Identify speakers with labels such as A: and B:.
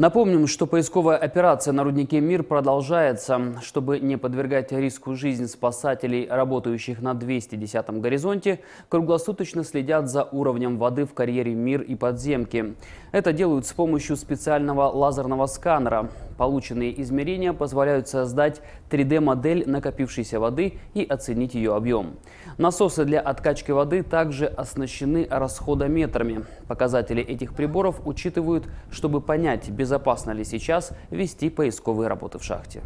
A: Напомним, что поисковая операция на руднике «Мир» продолжается. Чтобы не подвергать риску жизни спасателей, работающих на 210-м горизонте, круглосуточно следят за уровнем воды в карьере «Мир» и подземки. Это делают с помощью специального лазерного сканера. Полученные измерения позволяют создать 3D-модель накопившейся воды и оценить ее объем. Насосы для откачки воды также оснащены расходометрами. Показатели этих приборов учитывают, чтобы понять, без безопасно ли сейчас вести поисковые работы в шахте.